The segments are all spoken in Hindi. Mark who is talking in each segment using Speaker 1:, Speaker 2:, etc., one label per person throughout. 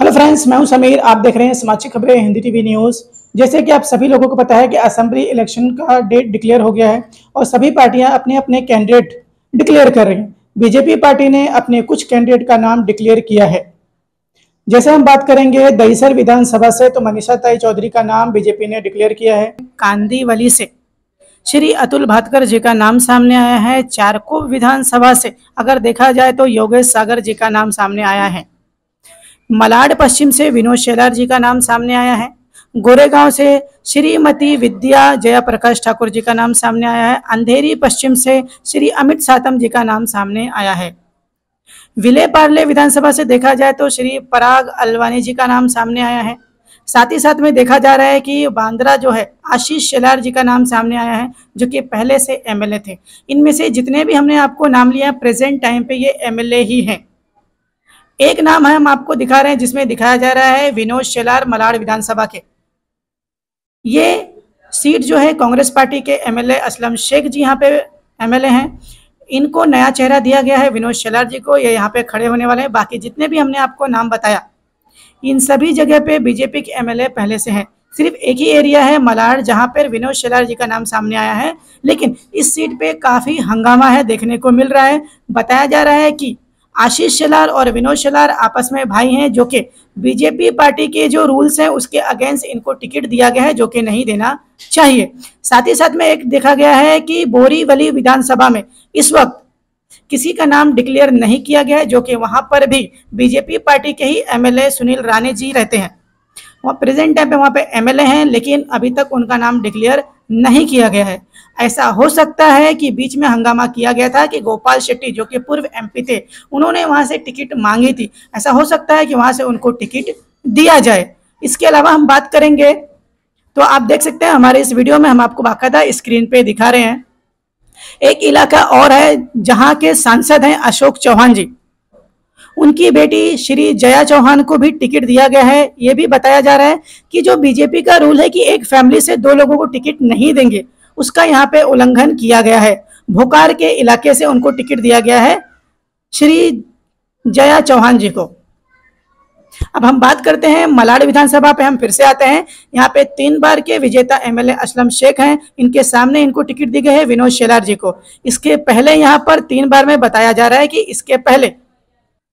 Speaker 1: हेलो फ्रेंड्स मैं हूँ समीर। आप देख रहे हैं समाचार खबरें, हिंदी टीवी न्यूज़। जैसे कि आप सभी लोगों को पता है कि असेंबली इलेक्शन का डेट डिक्लेयर हो गया है और सभी पार्टियाँ अपने अपने कैंडिडेट डिक्लेयर कर रही हैं। बीजेपी पार्टी ने अपने कुछ कैंडिडेट का नाम डिक्लेयर किया है। जैसे हम बात करेंगे दहीसर विधानसभा से तो मनीषा ताई चौधरी का नाम बीजेपी ने डिक्लेयर किया है। कांदीवली से। श्री अतुल भातकर जी का नाम सामने आया है। चारको विधानसभा से। अगर देखा जाए तो योगेश सागर जी का नाम सामने आया है। मलाड पश्चिम से विनोद शेलार जी का नाम सामने आया है। गोरेगांव से श्रीमती विद्या जया प्रकाश ठाकुर जी का नाम सामने आया है। अंधेरी पश्चिम से श्री अमित सातम जी का नाम सामने आया है। विले पार्ले विधानसभा से देखा जाए तो श्री पराग अलवानी जी का नाम सामने आया है। साथ ही साथ में देखा जा रहा है कि बांद्रा जो है, आशीष शेलार जी का नाम सामने आया है, जो कि पहले से एमएलए थे। इनमें से जितने भी हमने आपको नाम लिया प्रेजेंट टाइम पे ये एमएलए ही हैं। एक नाम है, हम आपको दिखा रहे हैं, जिसमें दिखाया जा रहा है विनोद शेलार मलाड़ विधानसभा के। ये सीट जो है, कांग्रेस पार्टी के एमएलए असलम शेख जी यहाँ पे एमएलए हैं। इनको नया चेहरा दिया गया है विनोद शेलार जी को, ये यहाँ पे खड़े होने वाले हैं। बाकी जितने भी हमने आपको नाम बताया, इन सभी जगह पे बीजेपी के एमएलए पहले से हैं। सिर्फ़ एक ही एरिया है, मलाड, जहाँ पर विनोद शेलार जी का नाम सामने आया है। लेकिन इस सीट पे काफ़ी हंगामा है देखने को मिल रहा है। बताया जा रहा है कि आशीष शेलार और विनोद शेलार आपस में भाई हैं, जो कि बीजेपी पार्टी के जो रूल्स हैं, उसके अगेंस्ट इनको टिकट दिया गया है, जो कि नहीं देना चाहिए। साथ ही साथ में एक देखा गया है कि बोरीवली विधानसभा में इस वक्त किसी का नाम डिक्लेयर नहीं किया गया है, जो कि वहाँ पर भी बीजेपी पार्टी के ही एमएलए सुनील राणे जी रहते हैं। वहाँ प्रेजेंट टाइम पे वहाँ पे एमएलए हैं, लेकिन अभी तक उनका नाम डिक्लेयर नहीं किया गया है। ऐसा हो सकता है कि बीच में हंगामा किया गया था कि गोपाल शेट्टी, जो कि पूर्व एमपी थे, उन्होंने वहाँ से टिकट मांगी थी। ऐसा हो सकता है कि वहाँ से उनको टिकट दिया जाए। इसके अलावा हम बात करेंगे तो आप देख सकते हैं हमारे इस वीडियो में हम आपको बाकायदा स्क्रीन पे दिखा रहे हैं। एक इलाका और है जहाँ के सांसद हैं अशोक चौहान जी। उनकी बेटी श्री जया चौहान को भी टिकट दिया गया है। ये भी बताया जा रहा है कि जो बीजेपी का रूल है कि एक फैमिली से दो लोगों को टिकट नहीं देंगे, उसका यहाँ पे उल्लंघन किया गया है। भोकार के इलाके से उनको टिकट दिया गया है श्री जया चौहान जी को। अब हम बात करते हैं मलाड विधानसभा पे, हम फिर से आते हैं। यहाँ पे तीन बार के विजेता एमएलए असलम शेख हैं। इनके सामने इनको टिकट दी गई है विनोद शेलार जी को। इसके पहले यहाँ पर तीन बार में बताया जा रहा है कि इसके पहले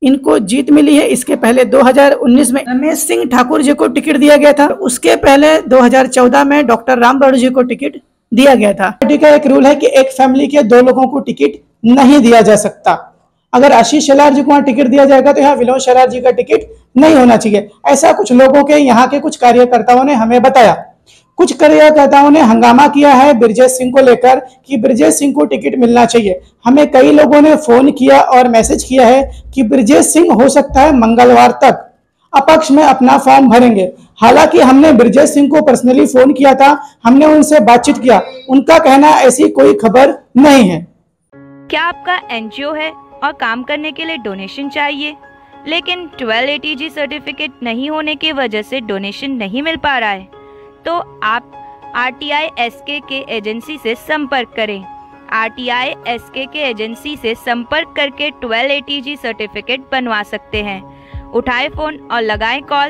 Speaker 1: इनको जीत मिली है। इसके पहले 2019 में रमेश सिंह ठाकुर जी को टिकट दिया गया था उसके पहले 2014 में डॉक्टर रामगढ़ जी को टिकट दिया गया था। पार्टी का एक रूल है कि एक फैमिली के दो लोगों को टिकट नहीं दिया जा सकता। अगर आशीष शलार जी को वहाँ टिकट दिया जाएगा तो यहाँ विनोद शलार जी का टिकट नहीं होना चाहिए। ऐसा कुछ लोगों के, यहाँ के कुछ कार्यकर्ताओं ने हमें बताया। कुछ कार्यकर्ताओं ने हंगामा किया है ब्रजेश सिंह को लेकर कि ब्रजेश सिंह को टिकट मिलना चाहिए। हमें कई लोगों ने फ़ोन किया और मैसेज किया है कि ब्रजेश सिंह हो सकता है मंगलवार तक अपक्ष में अपना फॉर्म भरेंगे। हालाँकि हमने ब्रजेश सिंह को पर्सनली फ़ोन किया था, हमने उनसे बातचीत किया। उनका कहना, ऐसी कोई खबर नहीं है।
Speaker 2: क्या आपका एनजीओ है और काम करने के लिए डोनेशन चाहिए? लेकिन ट्वेल्व जी सर्टिफिकेट नहीं होने की वजह से डोनेशन नहीं मिल पा रहा है। तो आप आर टी आई एस के के एजेंसी से संपर्क करें। आर टी आई एस के के एजेंसी से संपर्क करके ट्वेल्व ए जी सर्टिफिकेट बनवा सकते हैं। उठाए फ़ोन और लगाए कॉल।